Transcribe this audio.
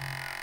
you